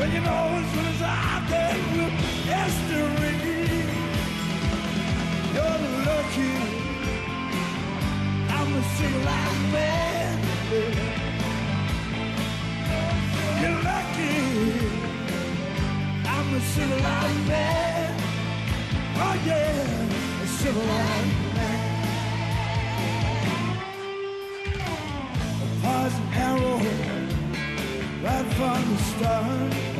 Well, you know, as soon as I think with history, you're lucky. I'm a single-eyed man. You're lucky. I'm a single-eyed man. Oh, yeah, a single-eyed from the start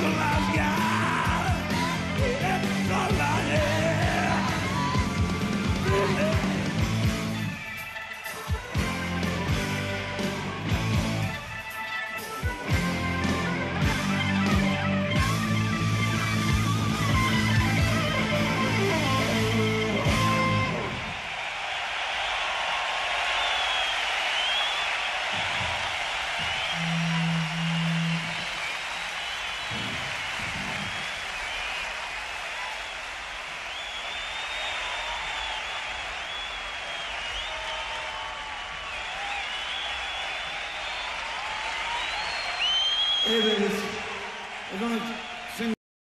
till I've got Evet. O zaman